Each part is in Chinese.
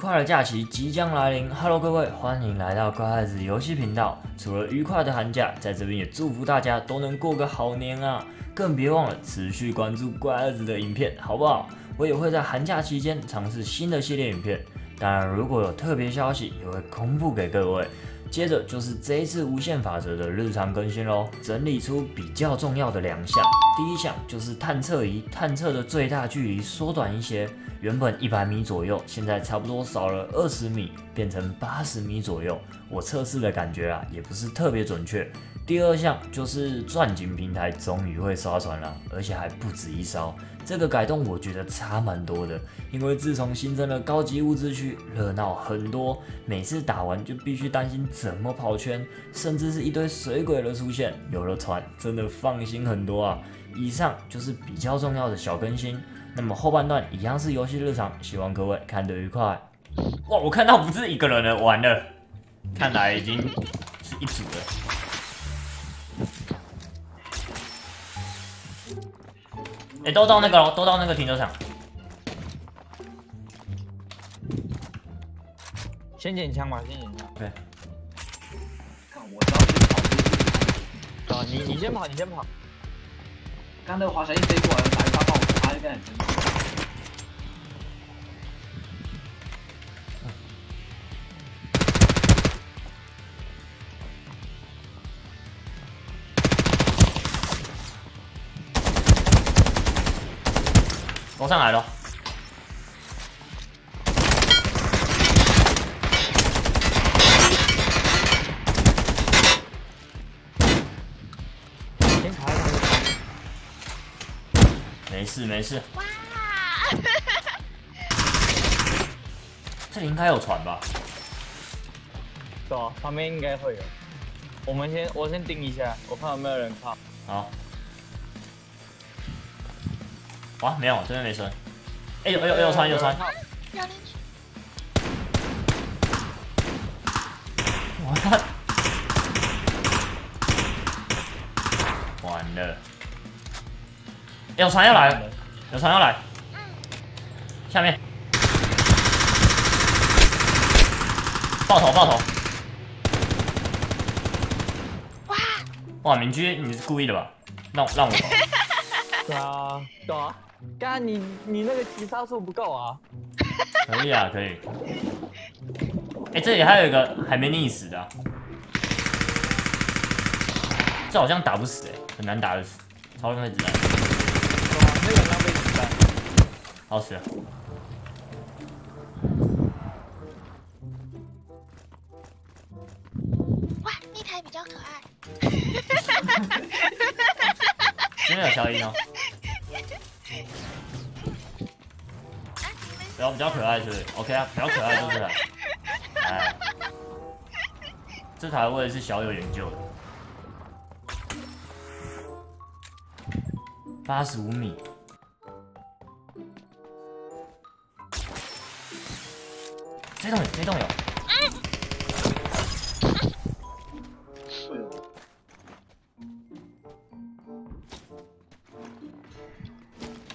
快的假期即将来临，Hello，各位，欢迎来到乖孩子游戏频道。除了愉快的寒假，在这边也祝福大家都能过个好年啊！更别忘了持续关注乖儿子的影片，好不好？我也会在寒假期间尝试新的系列影片，当然如果有特别消息，也会公布给各位。接着就是这一次无限法则的日常更新喽，整理出比较重要的两项。第一项就是探测仪探测的最大距离缩短一些，原本一百米左右，现在差不多少了二十米，变成八十米左右。我测试的感觉啊，也不是特别准确。第二项就是钻井平台终于会刷船了，而且还不止一艘。这个改动我觉得差蛮多的，因为自从新增了高级物资区，热闹很多，每次打完就必须担心怎么跑圈，甚至是一堆水鬼的出现。有了船，真的放心很多啊！以上就是比较重要的小更新。那么后半段一样是游戏日常，希望各位看得愉快。哇，我看到不是一个人了，完了，看来已经是一组了。哎，都到那个了，都到那个停车场。先捡枪吧，先捡枪。对。看我着急跑，啊，你你先跑，你先跑。刚那个滑翔翼飞过来，打一发爆，他应该很清楼上来了，先开没事没事。哇！这里应该有船吧？对啊，旁边应该会有。我们先，我先盯一下，我看有没有人靠。好。哇，没有，这边没声。哎呦哎呦哎呦，穿有穿。哇！完了。有船要来，有船要来。下面。爆头爆头。哇！哇，明居，你是故意的吧？让让我。对啊，对啊。刚刚你你那个急刹速不够啊！可以啊，可以。哎，这里还有一个还没溺死的，这好像打不死哎，很难打的死，超浪费子弹。哇，那个浪费子弹，好死。哇，那台比较可爱。真的有消音哦。比较比较可爱是不是，OK 啊，比较可爱就是。哎，这台我也是小有研究的。八十五米。这栋有，这栋有。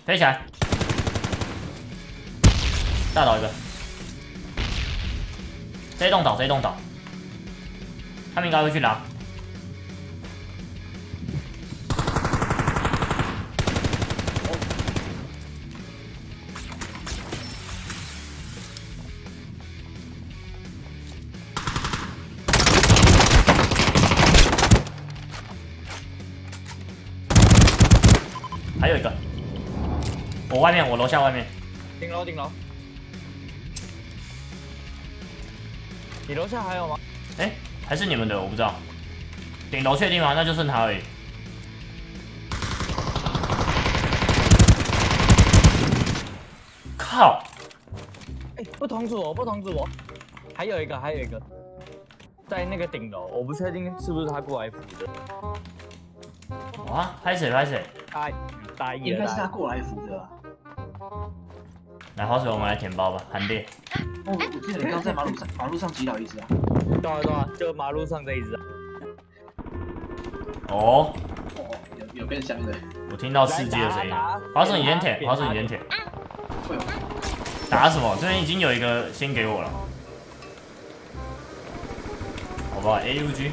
飞起来。大倒一个，这栋倒，这栋倒，他们应该会去拿。还有一个，我外面，我楼下外面，顶楼，顶楼。你楼下还有吗？哎，还是你们的，我不知道。顶楼确定吗？那就剩他而已。靠！哎，不同组，不同组。还有一个，还有一个，在那个顶楼，我不确定是不是他过来扶的。哇，拍谁？拍谁？他大一，应该是他过来扶的。来，滑水，我们来舔包吧，韩烈。哦，我记得你刚在马路上，马路上击倒一只啊。对啊对啊，就马路上这一只。哦。哦，有有变香的。我听到刺激的声音。滑水，你先舔，滑水，你先舔。会有。打什么？这边已经有一个先给我了，好不好？AUG，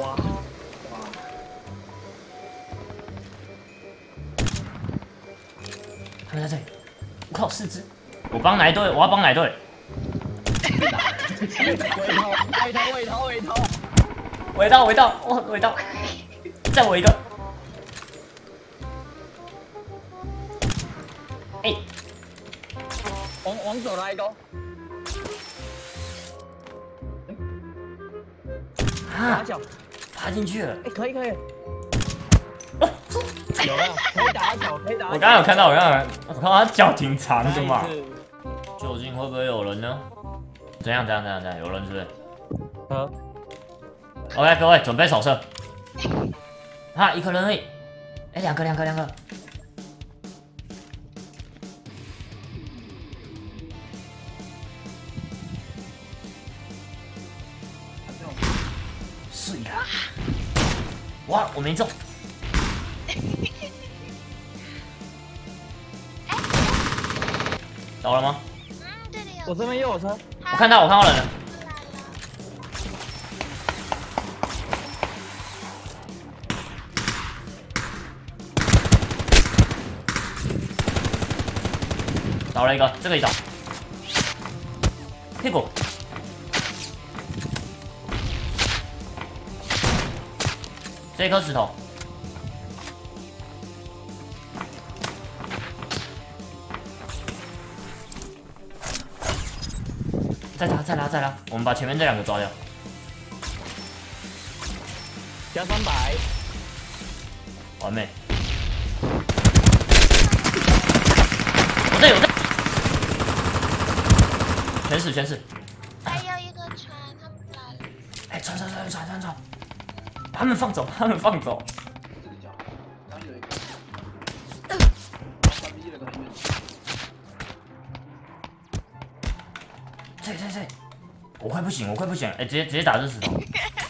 哇，他们在这里，我靠，四只！我帮哪一队？我要帮哪一队？尾头尾头尾头尾头，尾到尾到，哇，尾到，再我一个。哎、往往左来一个，打啊，脚，爬进去了。哎可以可以，有没有？可以打脚，可以打脚。我刚刚有看到，我刚刚有我看到他脚挺长的嘛究竟会不会有人呢？怎样怎样怎样怎样？有人是不是好，？OK，各位准备扫射。啊，一个人而已。哎，两个两个两个。碎了。哇，我没中。倒了吗？嗯，这里有。我这边又有车，我看到，我看到人了。倒了一个，这个一倒。屁股。这颗石头。再拉，再拉，我们把前面这两个抓掉。加三百，完美。我这有这，全死全死！还有一个船，他们来了。哎，传传传传传传，把他们放走，把他们放走。这这这，我快不行，我快不行！哎，直接直接打这石头，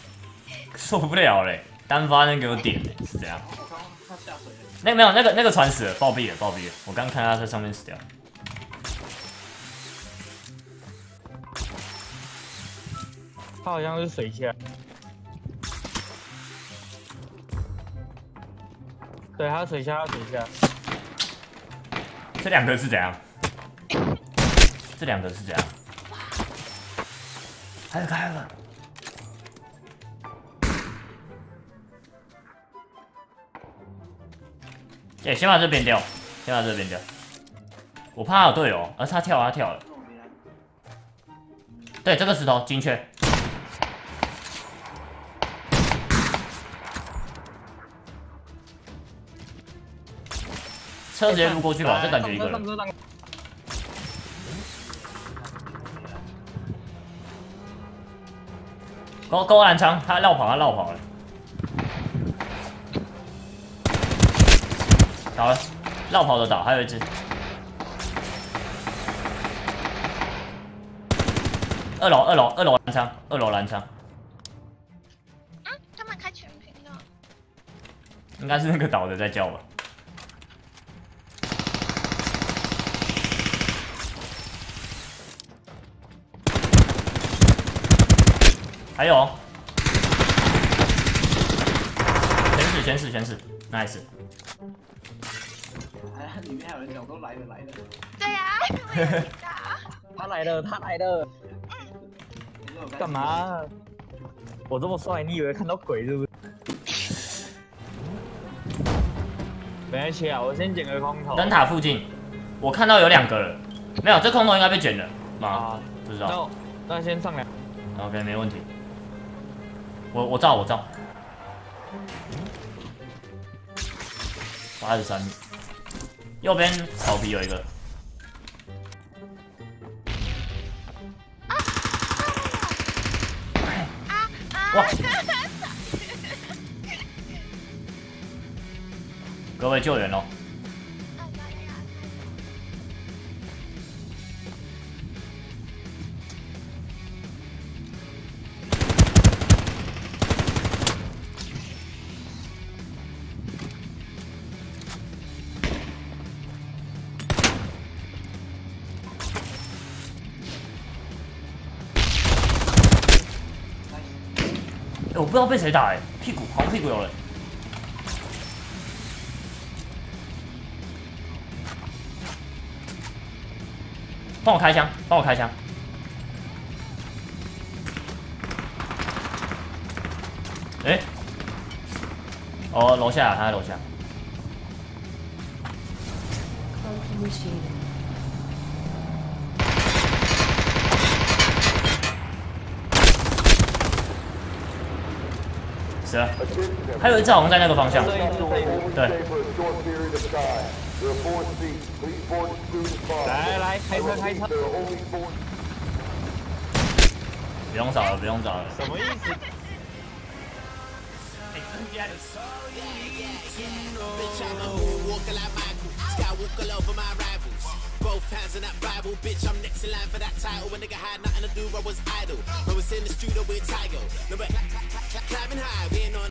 受不了嘞！单发人给我点嘞，是这样。那个没有，那个那个船死了，暴毙了，暴毙了！我刚看他在上面死掉。他好像是水下。对，他水下，他水下。这两个是怎样？这两个是怎样？还有个，还有个。哎、先把这边掉，先把这边掉。我怕有队友，而他跳了，他跳了。对，这个石头精确。车直接路过去吧，这感觉一个人。勾勾蓝枪，他绕跑，他绕跑了。倒了，绕跑的倒，还有一只。二楼，二楼，二楼蓝枪，二楼蓝枪，嗯，他们开全屏的。应该是那个倒的在叫吧。还有哦，全死，全死，全死，nice。哎，里面还有人讲都来了来了。对呀。他来了，他来了，干？嘛？我这么帅，你以为看到鬼是不是？没关系啊，我先捡个空投。灯塔附近，我看到有两个人，没有，这空投应该被捡了吗？啊，不知道。那那先上来。OK，没问题。我我照我照。八十三，右边草皮有一个，哇各位救援喽！我不知道被谁打哎，屁股好屁股有人。帮我开枪，帮我开枪。哎，哦，楼下，他在楼下。是啊，还有一只好像在那个方向。对。来来，开车开车。不用找了，不用找了。什么意思？Both hands in that Bible, bitch. I'm next in line for that title. When nigga had nothing to do, I was idle. When was in the studio with Tiger. No, but climbing high, we ain't on.